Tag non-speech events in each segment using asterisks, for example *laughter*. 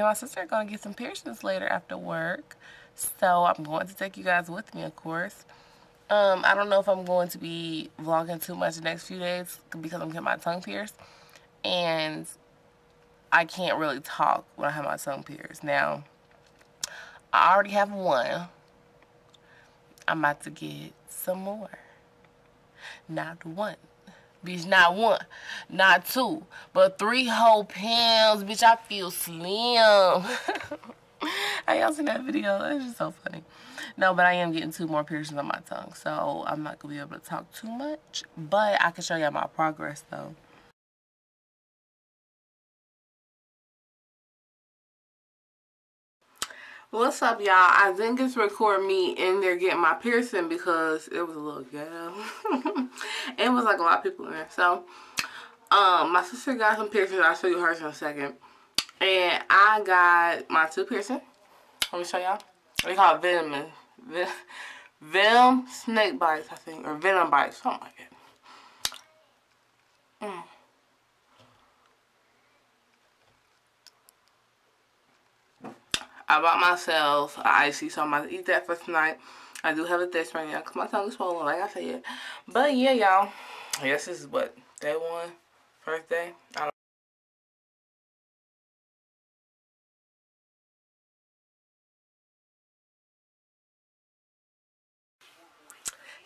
My sister gonna get some piercings later after work. So I'm going to take you guys with me, of course. Um, I don't know if I'm going to be vlogging too much the next few days because I'm getting my tongue pierced. And I can't really talk when I have my tongue pierced. Now, I already have one. I'm about to get some more. Not one. Bitch, not one, not two, but three whole pounds. Bitch, I feel slim. *laughs* I y'all seen that video? That's just so funny. No, but I am getting two more piercings on my tongue, so I'm not going to be able to talk too much. But I can show y'all my progress, though. What's up, y'all? I didn't get to record me in there getting my piercing because it was a little ghetto. *laughs* it was like a lot of people in there. So, um, my sister got some piercings. I'll show you hers in a second. And I got my two piercing. Let me show y'all. They call it venom. Venom snake bites, I think. Or venom bites. Something like that. Mm. I bought myself an ICEE, so I'm about to eat that for tonight. I do have a test right now because my tongue is swollen, like I said. But yeah, y'all. I guess this is what, day one, first day? I don't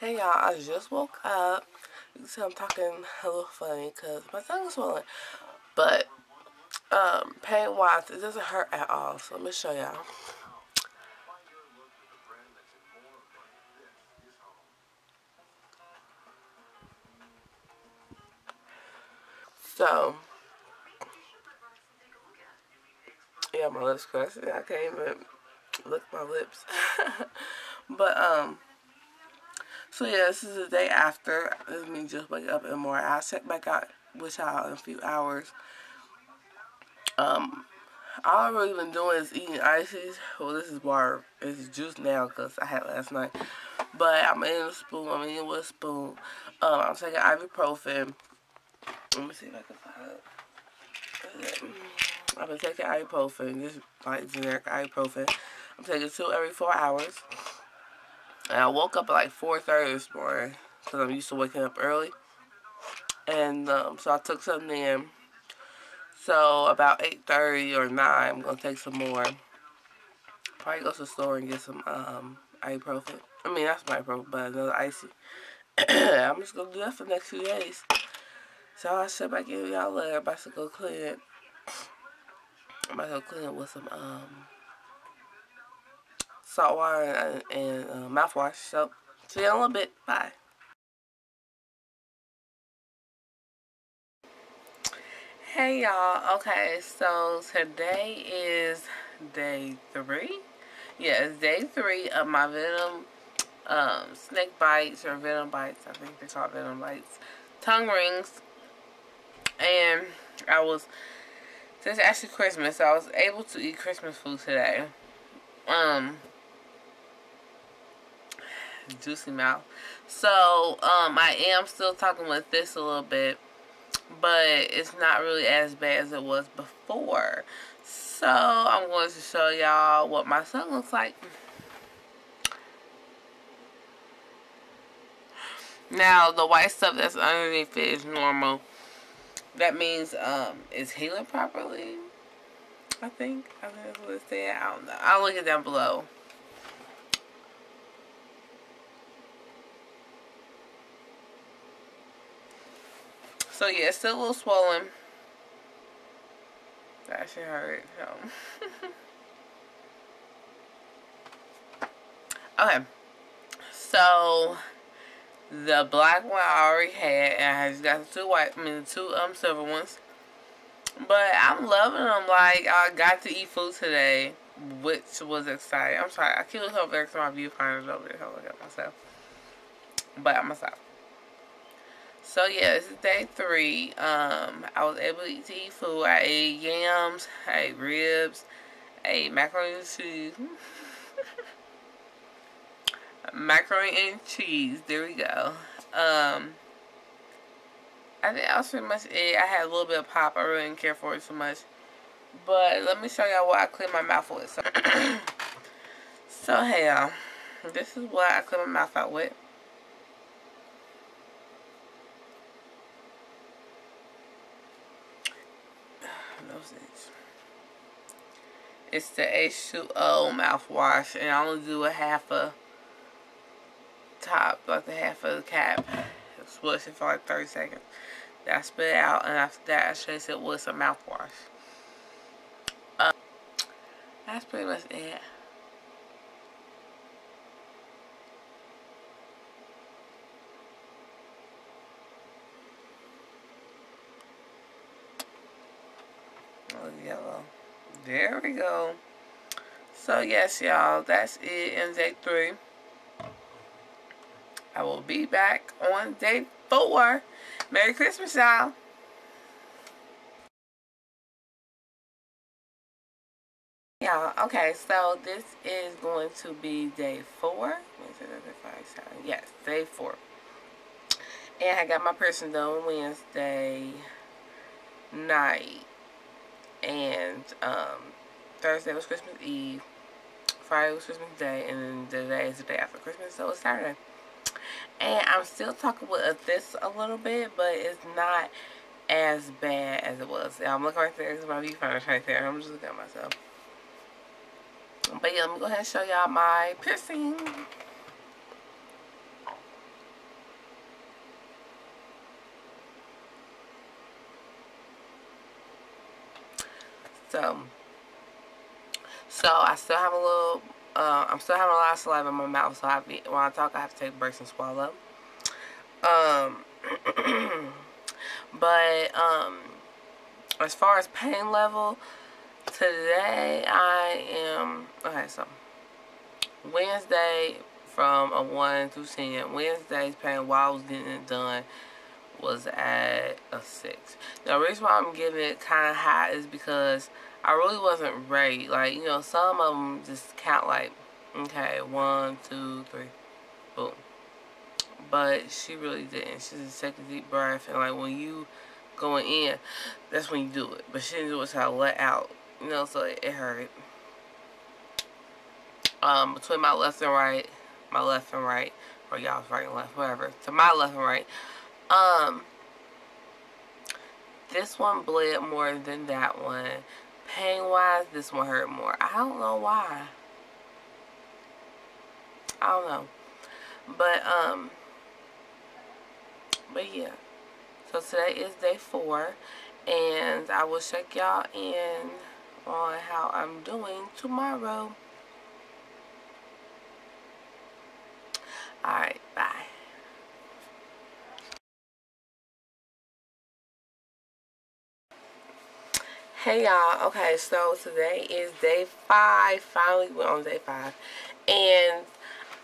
Hey y'all, I just woke up. You can see I'm talking a little funny because my tongue is swollen. But um, pain wise, it doesn't hurt at all. So let me show y'all. So, yeah, my lips crusty. I can't even look my lips. *laughs* but, um, so yeah, this is the day after. This is me just wake up the morning. I'll check back out with y'all in a few hours. Um, all I've really been doing is eating ices. Well, this is water. It's juice now because I had last night. But I'm eating a spoon. I'm eating with a spoon. Um, I'm taking ibuprofen. Let me see if I can find it. I've been taking ibuprofen. Just like generic ibuprofen. I'm taking two every four hours. And I woke up at like 4.30 this morning. Because I'm used to waking up early. And um, so I took something in. So about 8.30 or 9, I'm going to take some more. Probably go to the store and get some um, ibuprofen. I mean, that's my ibuprofen, but another ICEE. *clears throat* I'm just going to do that for the next few days. So I'll sit back in y'all later. I'm about to go clean it. I'm about to go clean it with some um, salt water and, and uh, mouthwash. So, see you in a little bit. Bye. Hey y'all, okay, so today is day three. It's day three of my venom um, snake bites or venom bites. I think they call venom bites. Tongue rings. And I was, since actually Christmas, so I was able to eat Christmas food today. Um, juicy mouth. So, um, I am still talking with this a little bit but it's not really as bad as it was before. So I'm going to show y'all what my son looks like. Now the white stuff that's underneath it is normal. That means um, it's healing properly. I think. I think that's what it said. I don't know. I'll link it down below. So yeah, it's still a little swollen. That should hurt. So. *laughs* okay. So the black one I already had, and I just got the two white, I mean the two um silver ones. But I'm loving them. Like I got to eat food today, which was exciting. I'm sorry, I keep looking over there my viewfinder's over there. I'll look at myself. But I'm gonna stop. So yeah, is day three. Um, I was able to eat, food. I ate yams, I ate ribs, I ate macaroni and cheese. *laughs* macaroni and cheese. There we go. Um, I think that was pretty much it. I had a little bit of pop. I really didn't care for it so much. But let me show y'all what I clean my mouth with. *coughs* So, so hey y'all. This is what I clean my mouth out with. It's the H2O mouthwash. And I only do a half a top, like the half of the cap. Swish it for like 30 seconds. Then I spit it out. And after that, I chase it with some mouthwash. Uh, that's pretty much it. There we go. So, yes, y'all. That's it in day three. I will be back on day four. Merry Christmas, y'all. Y'all, okay, so this is going to be day four. Yes, day four. And I got my person done Wednesday night and um, Thursday was Christmas Eve, Friday was Christmas Day, and then today is the day after Christmas, so it's Saturday. And I'm still talking with this a little bit, but it's not as bad as it was. I'm looking right there because my viewfinder's right there. I'm just looking at myself. But yeah, let me go ahead and show y'all my piercing. So, so I still have a little, uh, I'm still having a lot of saliva in my mouth, so I when I talk, I have to take breaks and swallow. Um, *clears throat* but, um, as far as pain level, today I am, okay, so, Wednesday from a 1 to 10, Wednesday's pain while I was getting it done was at a 6. The reason why I'm giving it kind of high is because I really wasn't ready. Like, you know, some of them just count like, okay, one, two, three, boom. But she really didn't. She just take a deep breath. And, like, when you going in, that's when you do it. But she didn't do it until I let out. You know, so it, it hurt. Um, between my left and right, my left and right, or y'all's right and left, whatever, to my left and right, um, this one bled more than that one. Pain-wise, this one hurt more. I don't know why. I don't know. But, um, but yeah. So today is day four. And I will check y'all in on how I'm doing tomorrow. Alright, bye. Hey y'all, okay, so today is day five. Finally, we're on day five. And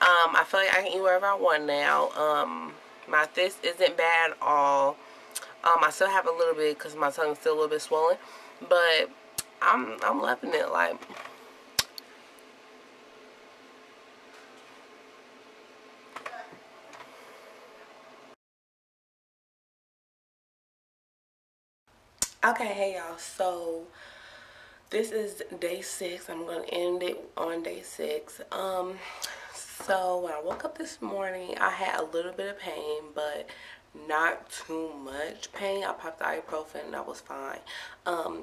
um, I feel like I can eat wherever I want now. Um, my fist isn't bad at all. Um, I still have a little bit because my tongue's still a little bit swollen. But I'm, I'm loving it. Like, Okay, hey y'all. So this is day six. I'm gonna end it on day six. Um, so when I woke up this morning, I had a little bit of pain, but not too much pain. I popped the ibuprofen and that was fine. Um,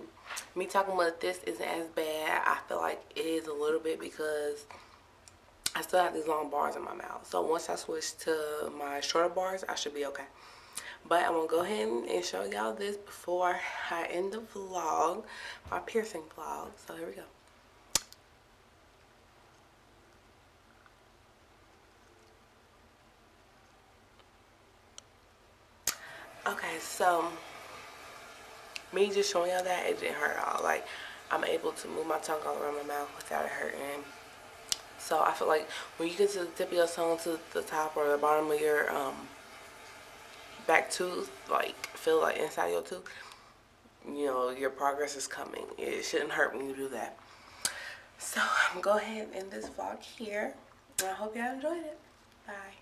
me talking about this isn't as bad. I feel like it is a little bit because I still have these long bars in my mouth. So once I switch to my shorter bars, I should be okay. But I'm to go ahead and show y'all this before I end the vlog, my piercing vlog. So here we go. Okay, so me just showing y'all that, it didn't hurt at all. Like, I'm able to move my tongue all around my mouth without it hurting. So I feel like when you get to the tip of your tongue to the top or the bottom of your um, back tooth, like feel like inside your tooth, you know, your progress is coming. It shouldn't hurt when you do that. So I'm to go ahead and end this vlog here. And I hope y'all enjoyed it. Bye.